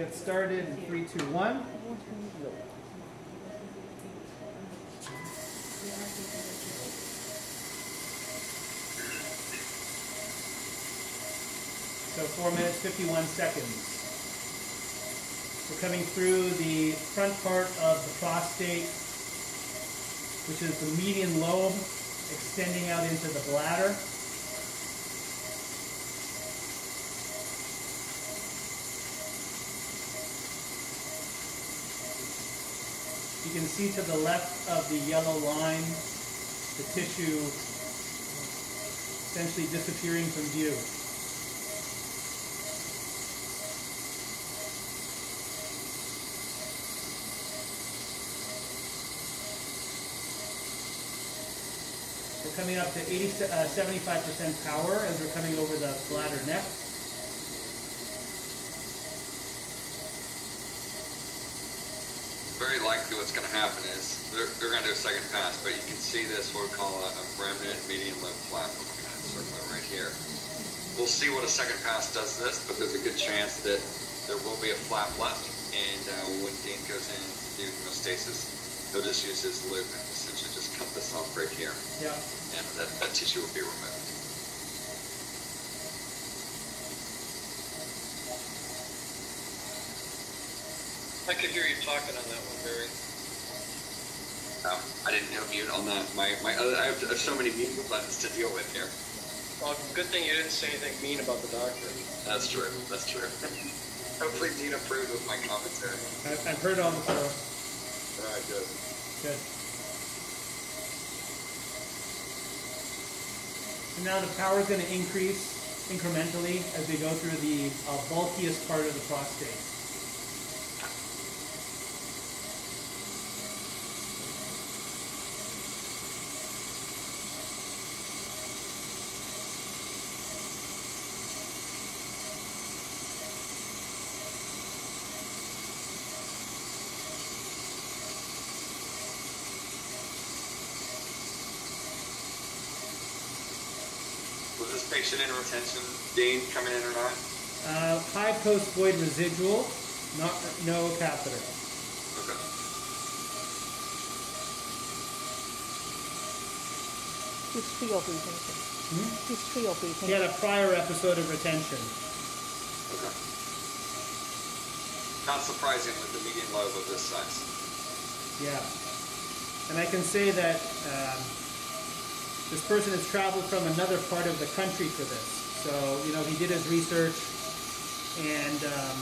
get started in three, two, one. So four minutes, 51 seconds. We're coming through the front part of the prostate, which is the median lobe extending out into the bladder. You can see to the left of the yellow line the tissue essentially disappearing from view. We're coming up to 80, uh, 75% power as we're coming over the bladder neck. Very likely what's going to happen is they're, they're going to do a second pass, but you can see this, what we call a, a remnant median lobe flap. I'm going to circle it right here. We'll see what a second pass does this, but there's a good chance that there will be a flap left. And uh, when Dean goes in to do hemostasis, he'll just use his loop and essentially just cut this off right here. Yeah. And that, that tissue will be removed. I could hear you talking on that one, Barry. Um, I didn't have mute on that. My, my other, I have, so many mute buttons to deal with here. Well, good thing you didn't say anything mean about the doctor. That's true. That's true. Hopefully Dean approved of my commentary. I- I've heard all before. All right, good. Good. So now the power is going to increase incrementally as we go through the uh, bulkiest part of the prostate. Was this patient in retention, Dean, coming in or not? Uh, high post void residual, not no catheter. Okay. History of retention. Hmm? History of retention. He had a prior episode of retention. Okay. Not surprising with the median lobe of this size. Yeah. And I can say that um, this person has traveled from another part of the country for this. So, you know, he did his research and, um,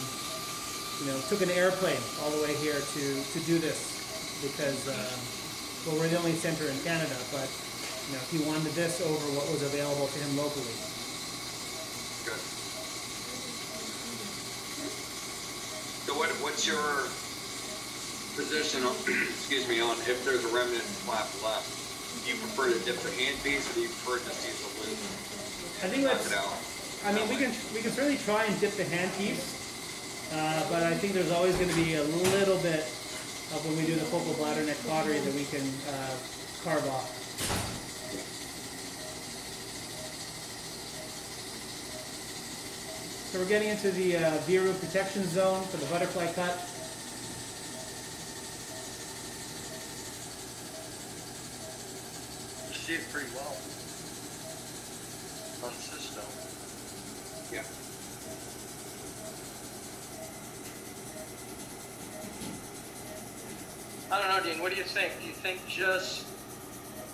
you know, took an airplane all the way here to, to do this because, um, well, we're the only center in Canada, but, you know, he wanted this over what was available to him locally. Good. So what, what's your position on, excuse me, on if there's a remnant flap left? Do you prefer to dip the hand piece or do you prefer just to use the loop? I think that's? I mean, we can, we can certainly try and dip the hand piece, uh, but I think there's always going to be a little bit of when we do the focal bladder neck cautery that we can uh, carve off. So we're getting into the uh, protection zone for the butterfly cut. See it pretty well on the system. Yeah. I don't know, Dean. What do you think? Do you think just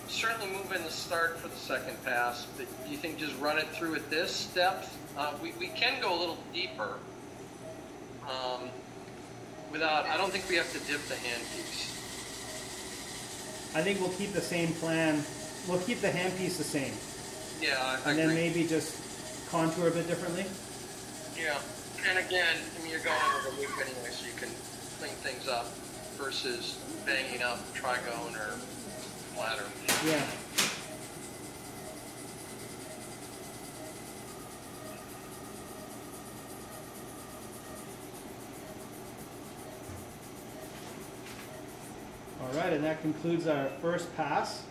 certainly move in the start for the second pass, but do you think just run it through at this depth? Uh, we, we can go a little deeper um, without. I don't think we have to dip the handpiece. I think we'll keep the same plan. We'll keep the handpiece the same, Yeah, I, I and then agree. maybe just contour a bit differently. Yeah, and again, I mean, you're going with a loop anyway, so you can clean things up versus banging up trigone or bladder. Yeah. All right, and that concludes our first pass.